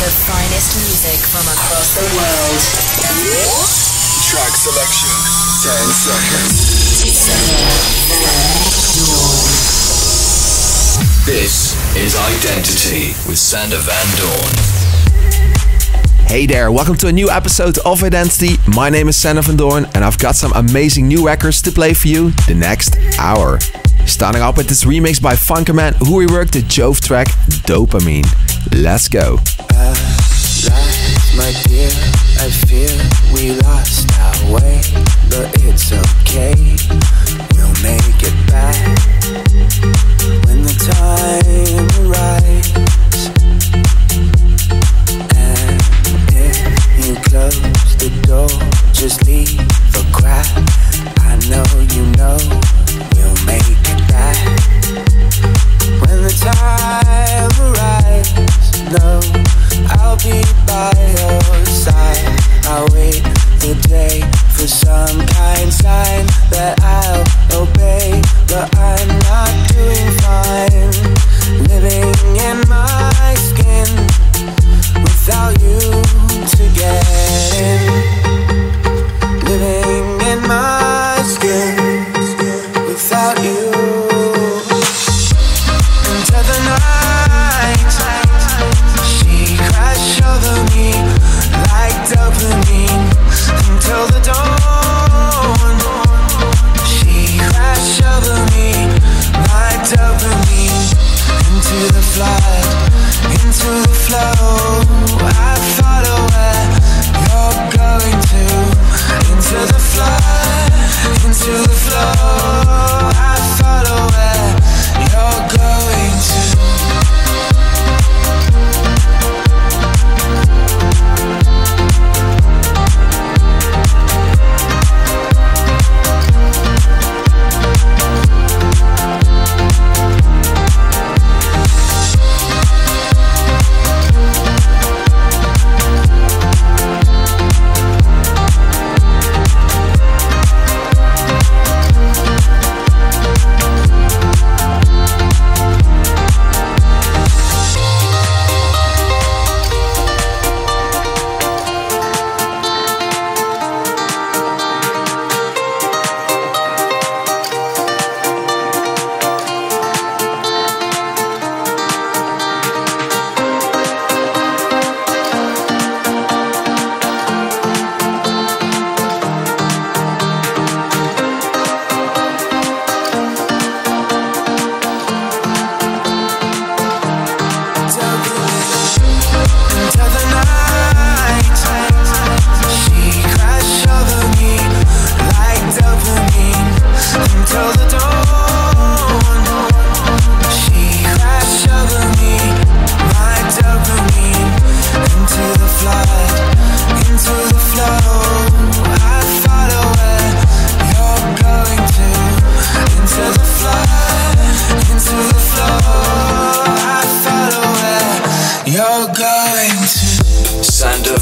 The finest music from across the world. Track selection 10 seconds. This is Identity with Sander Van Doorn. Hey there, welcome to a new episode of Identity. My name is Sander Van Doorn and I've got some amazing new records to play for you the next hour. Starting off with this remix by Funkerman, who reworked the Yoav track Dopamine. Let's go. Uh, my dear, I fear we lost our way, but it's okay. We'll make it back when the time arrives. And if you close the door, just leave a. I know you know the time arrives. No, I'll be by your side. I'll wait the day for some kind sign that I'll obey, but I'm not doing fine. Living in my skin without you to get in.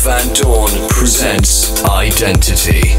Van Doorn presents Identity.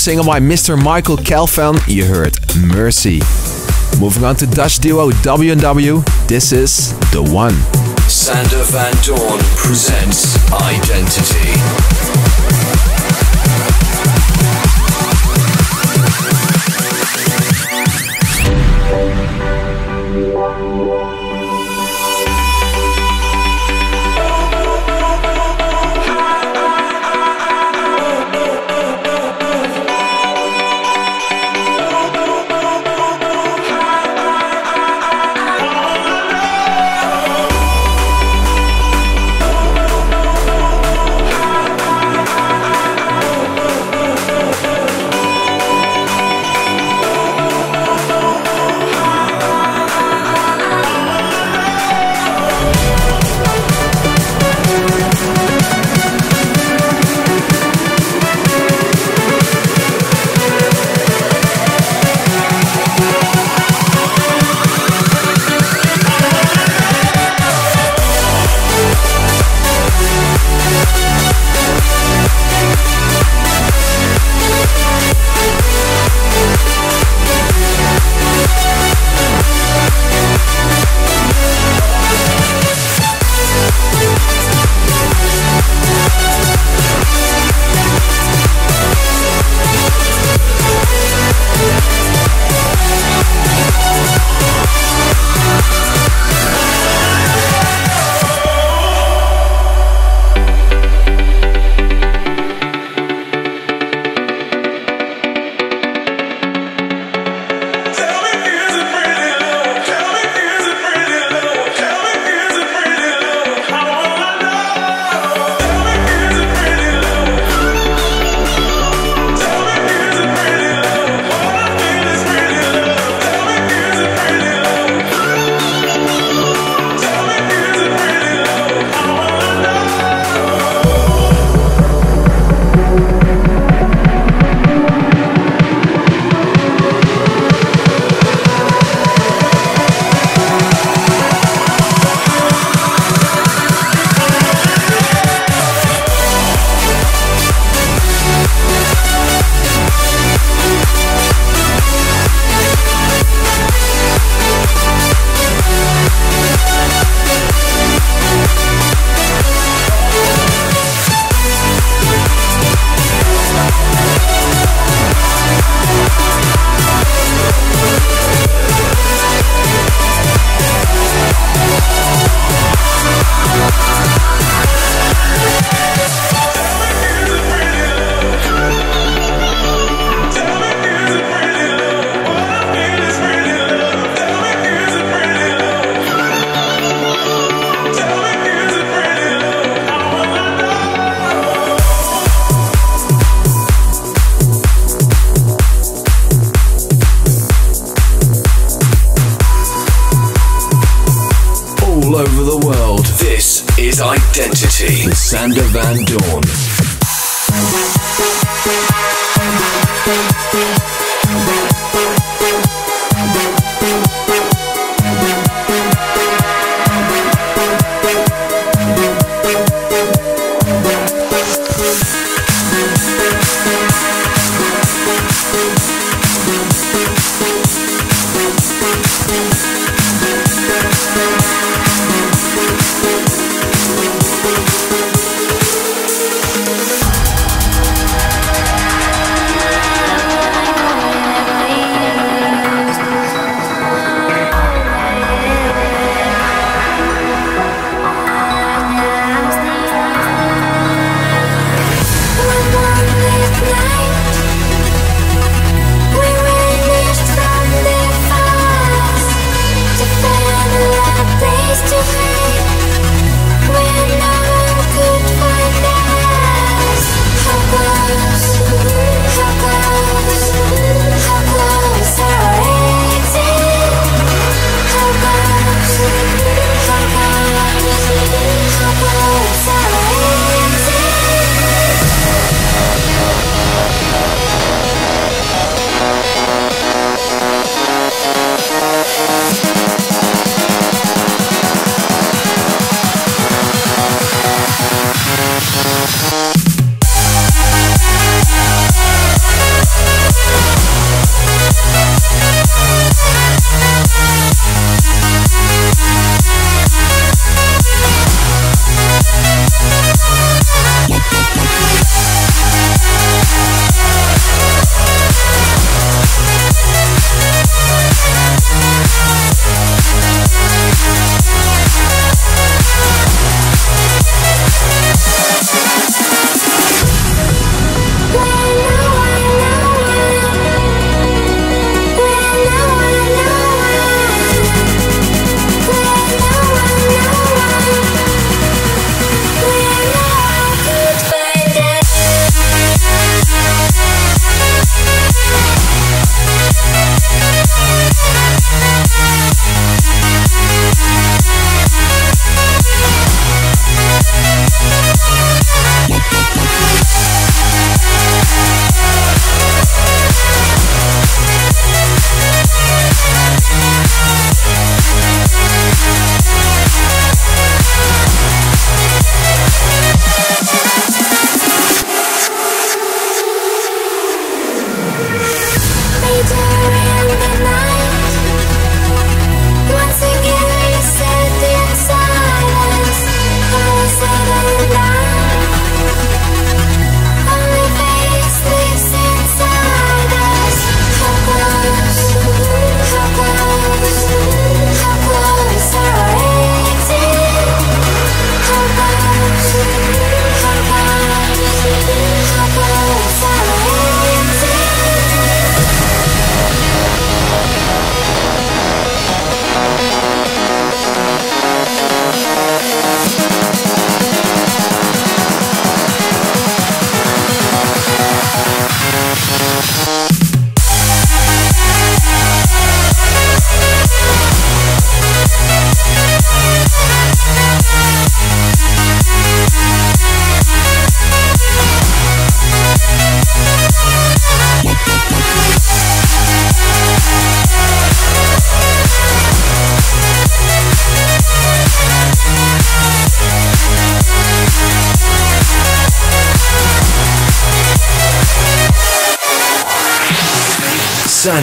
Single by Mr. Michael Calfan, you heard Mercy. Moving on to Dutch duo W&W, this is The One. Sander Van Doorn presents Identity.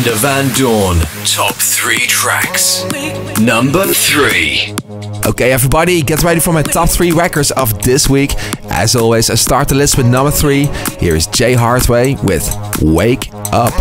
Sander Van Doorn. Top three tracks. Number three. Okay, everybody, get ready for my top three records of this week. As always, I start the list with number three. Here is Jay Hardway with Wake Up.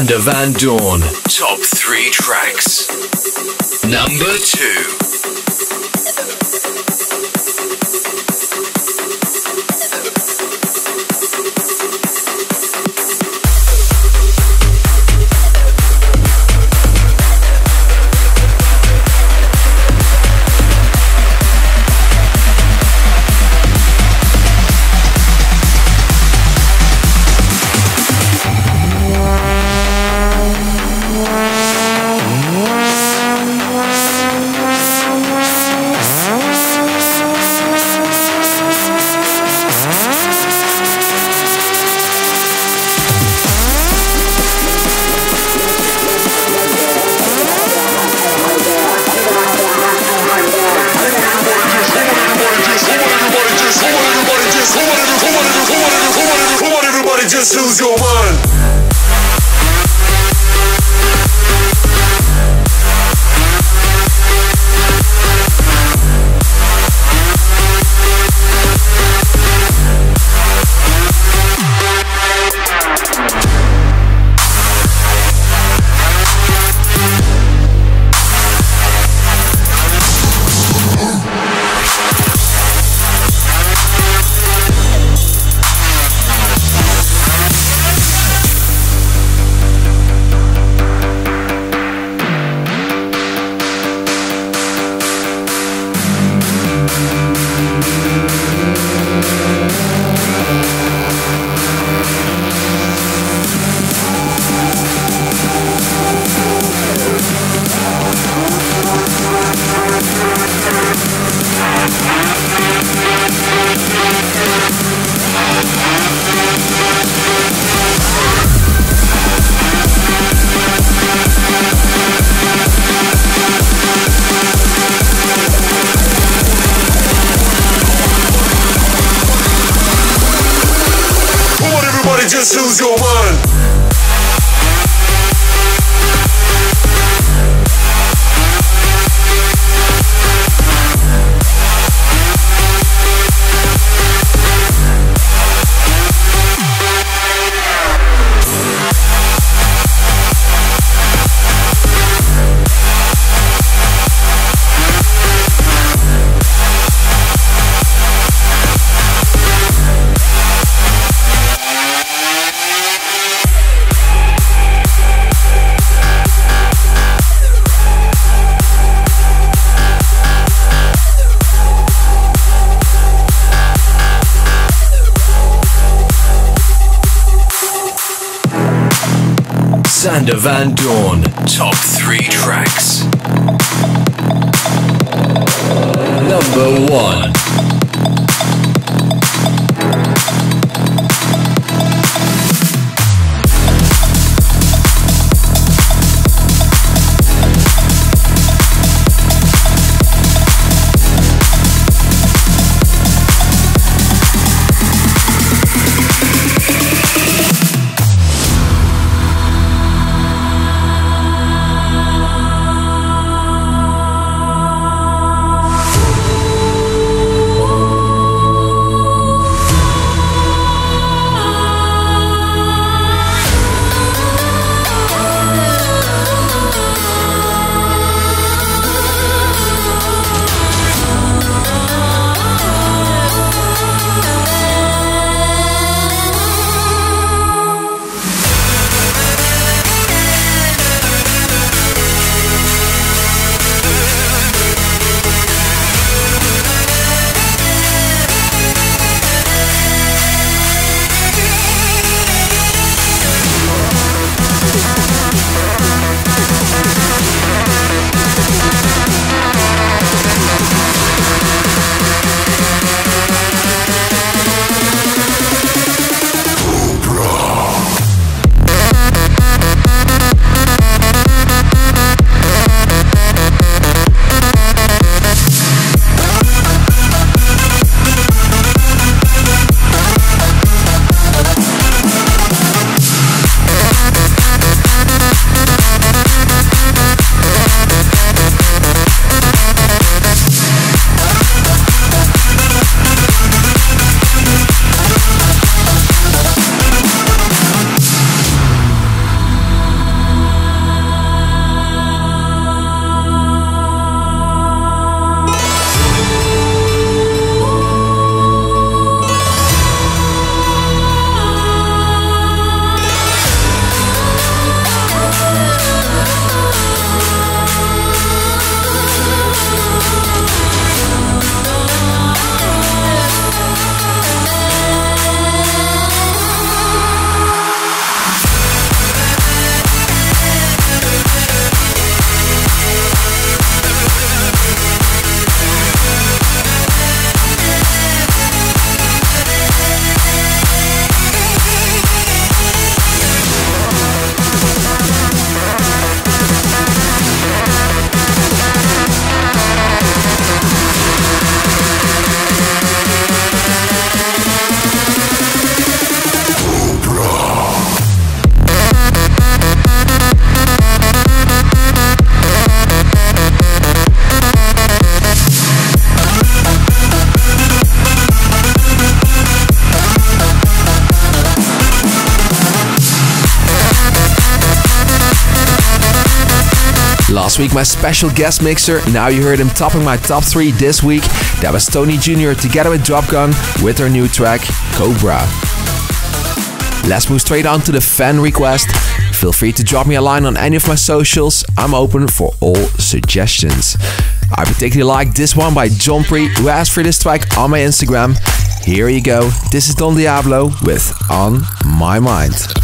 Sander Van Doorn. Top three tracks. Choose your one. Van Doorn. Week my special guest mixer. Now you heard him topping my top three this week. That was Tony Jr. together with Dropgun with their new track, Cobra. Let's move straight on to the fan request. Feel free to drop me a line on any of my socials. I'm open for all suggestions. I particularly like this one by Jonprii, who asked for this track on my Instagram. Here you go. This is Don Diablo with On My Mind.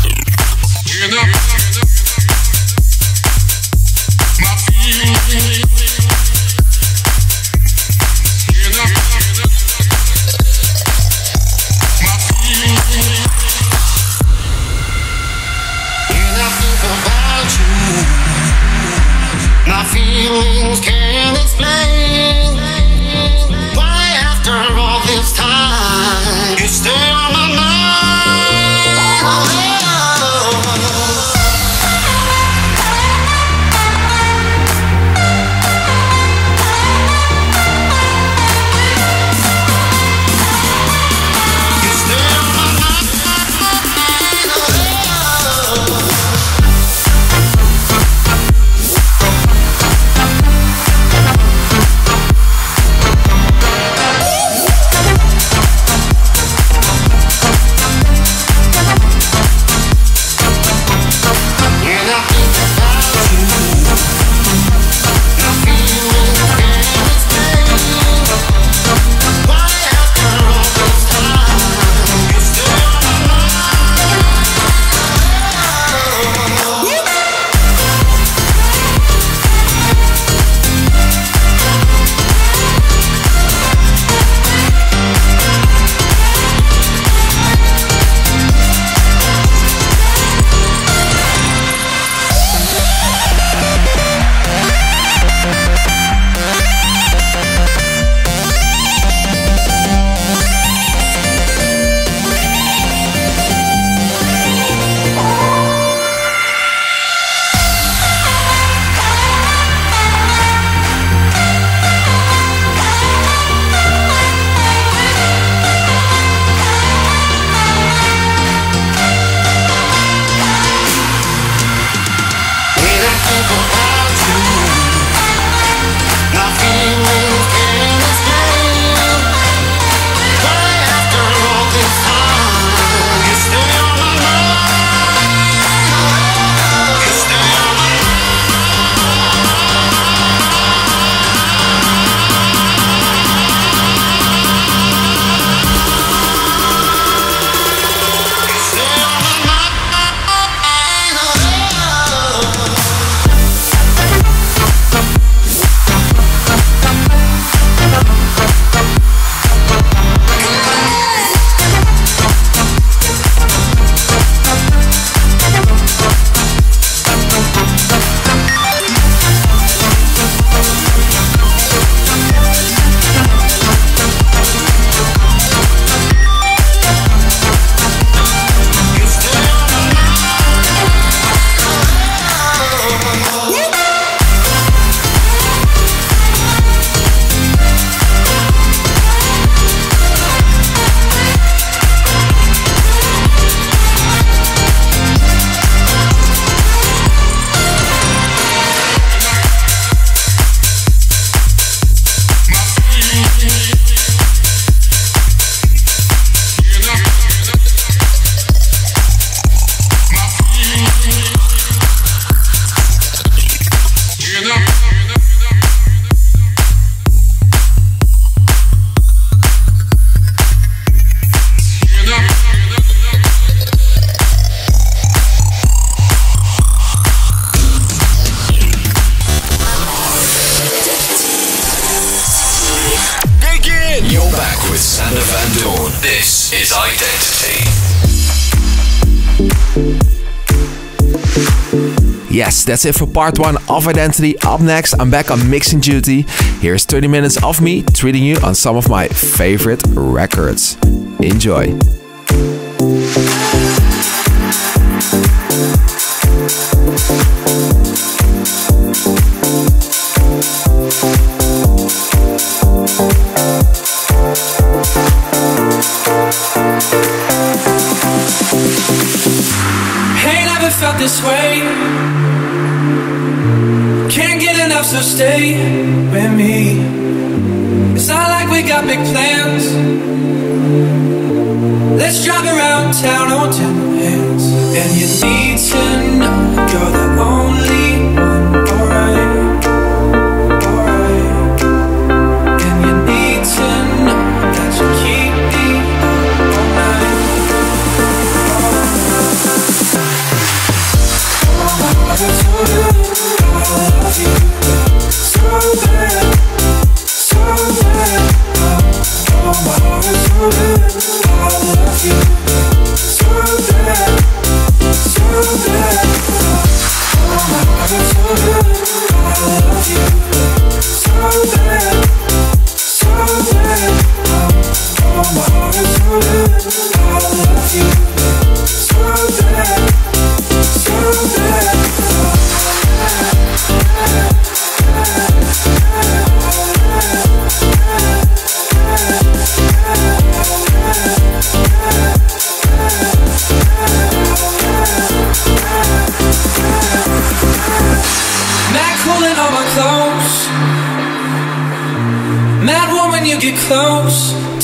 Van Doorn. This is Identity. Yes, that's it for part one of Identity. Up next, I'm back on mixing duty. Here's 30 minutes of me treating you on some of my favorite records. Enjoy. stay with me. It's not like we got big plans. Let's drive around town on ten hands, and you need to.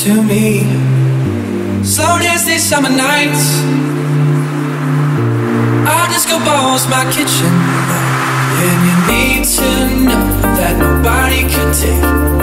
to me. Slow dance these summer nights. I'll just go balls my kitchen. And you need to know that nobody could take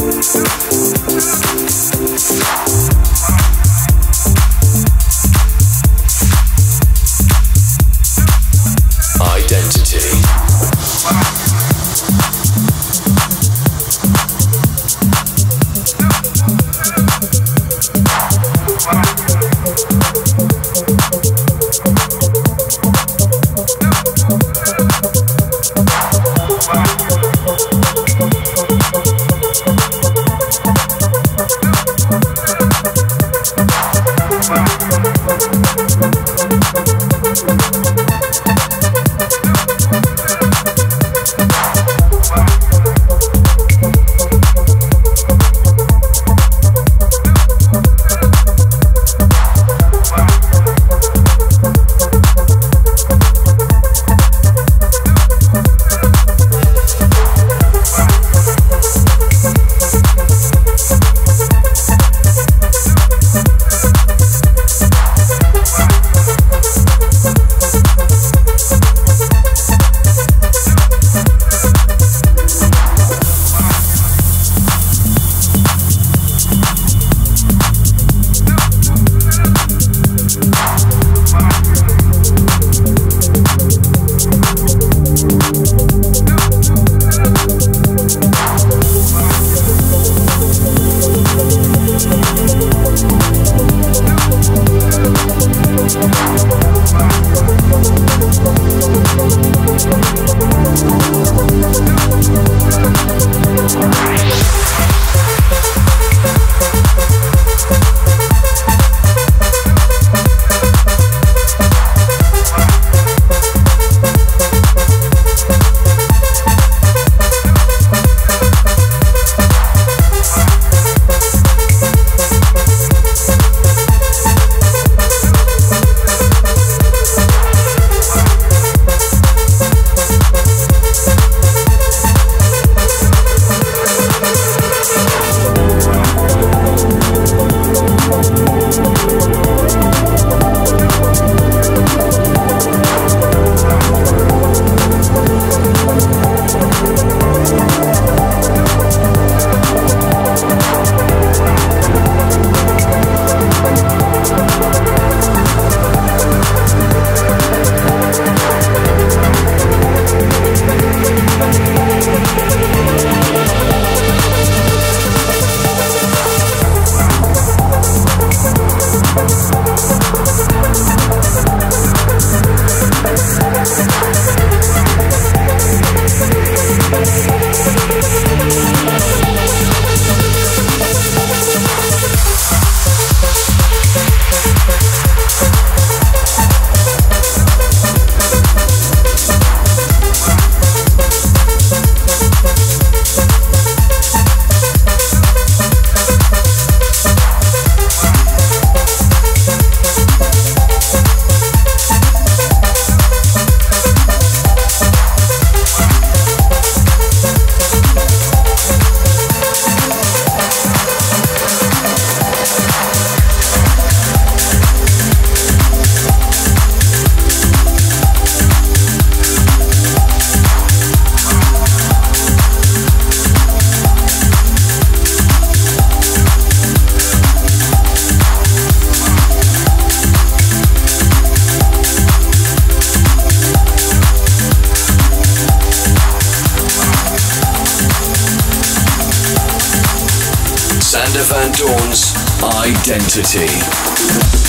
Identity.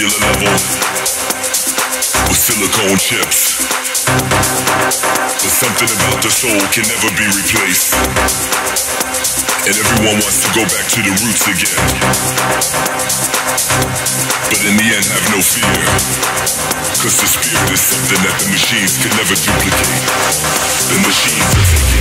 cellular level with silicone chips. But something about the soul can never be replaced. And everyone wants to go back to the roots again. But in the end, have no fear. Cause the spirit is something that the machines can never duplicate. The machines are taking.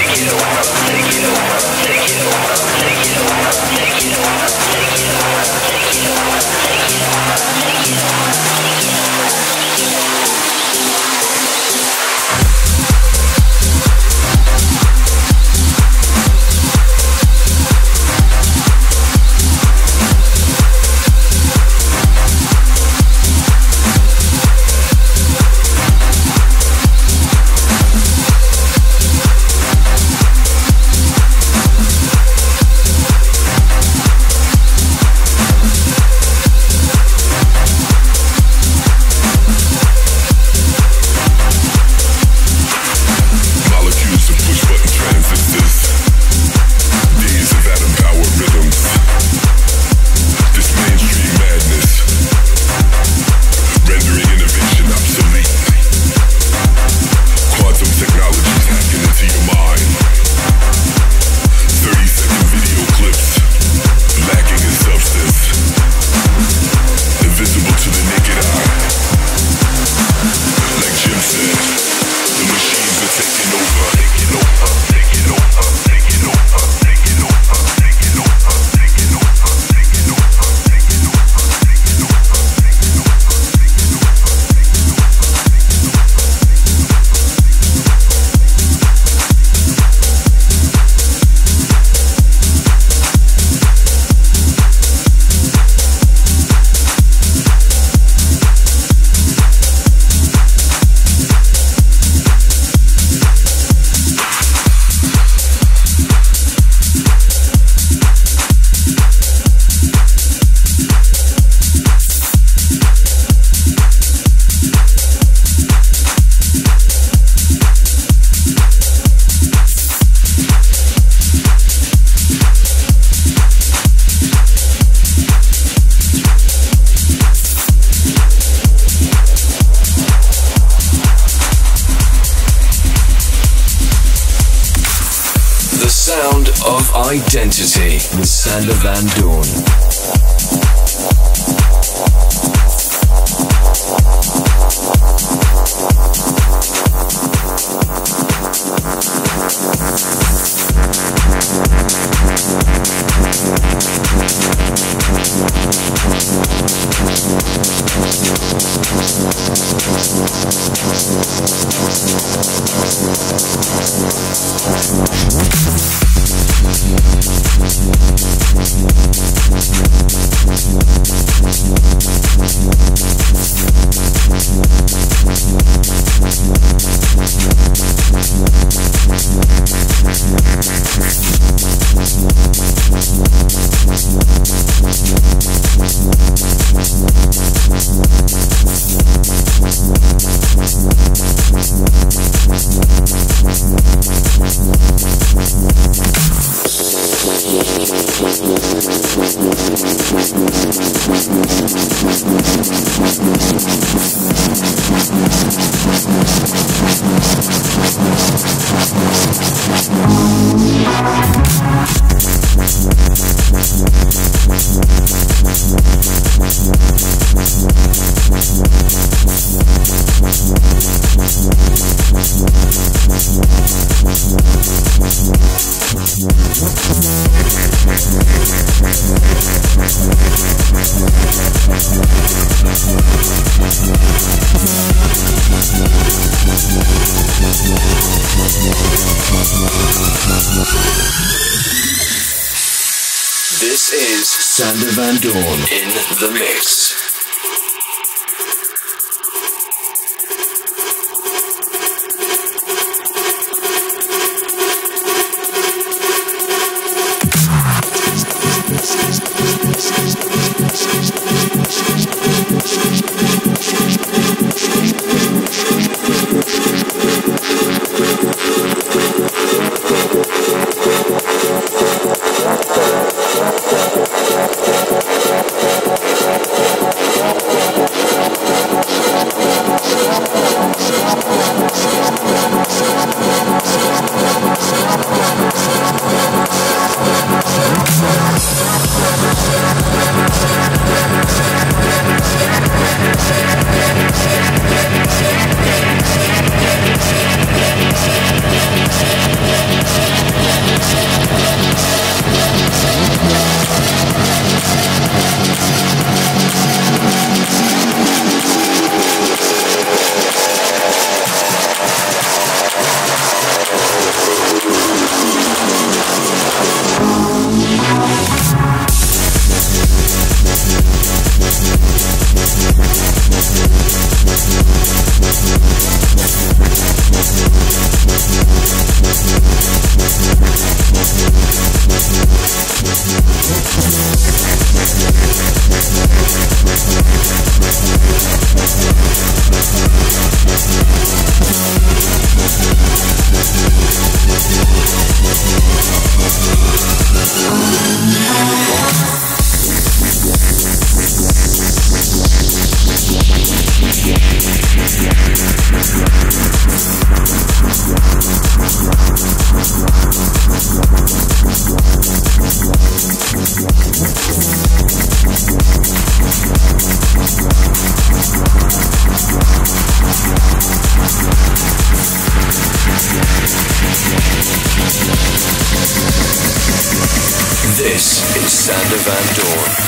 Take it on. Identity with Sander Van Doorn. Sander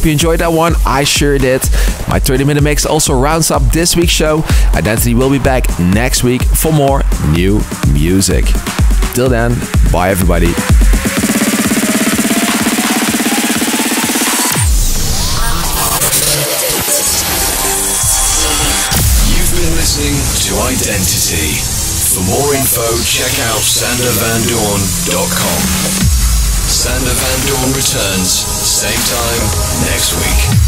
hope you enjoyed that one. I sure did. My 30 minute mix also rounds up this week's show. Identity will be back next week for more new music. Till then, bye everybody. You've been listening to Identity. For more info, check out sandervandoorn.com. Sander Van Doorn returns, same time next week.